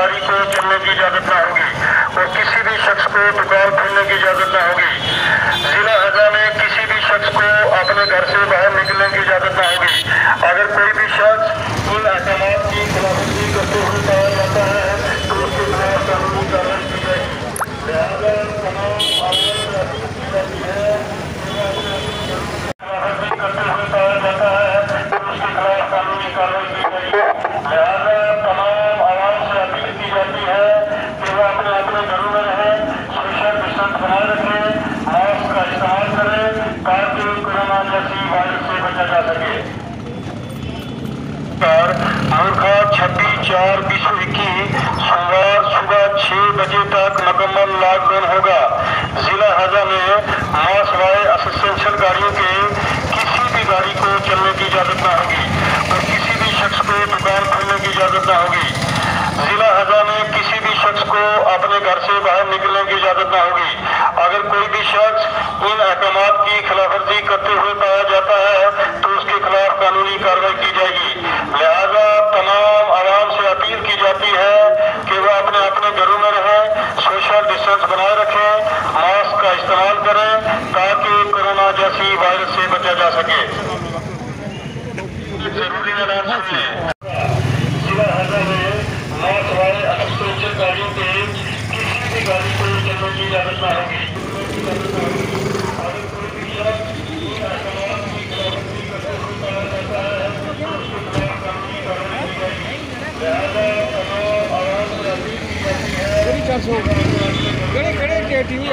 گاڑی کو چلنے کی اجازت نہ ہوگی اور کسی بھی شخص کو دکان کھولنے کی اجازت نہ ہوگی۔ ضلع حضا میں کسی بھی شخص کو اپنے گھر سے باہر نکلنے کی اجازت نہ ہوگی۔ اگر کوئی بھی شخص ان احکامات کی خلافی کرتے ہوئے نہیں بچا جا چار بیس سو اکیس صبح چھ بجے تک مکمل لاک ڈاؤن ہوگا۔ ضلع ہزا میں ماس وائے گاڑیوں کے کسی بھی گاڑی کو چلنے کی اجازت نہ ہوگی اور کسی بھی شخص کو دکان کھولنے کی اجازت نہ ہوگی۔ ضلع ہزا میں کسی بھی شخص کو اپنے گھر سے باہر نکلنے کی اجازت نہ ہوگی۔ اگر کوئی بھی شخص ان احکامات کی خلاف ورزی کرتے ہوئے پایا کاروائی کی جائے گی۔ لہذا تمام عوام سے اپیل کی جاتی ہے کہ وہ اپنے اپنے گھروں میں رہیں، سوشل ڈسٹینس بنائے رکھیں، ماسک کا استعمال کریں تاکہ کرونا جیسی وائرس سے بچا جا سکے۔ ضروری ہے سنیں ضلع میں ماسک والے اکثر گاڑیوں کے کسی بھی گاڑی کو چلنے کی اجازت نہ ہوگی۔ لہٰذا تمام آواز رضی کی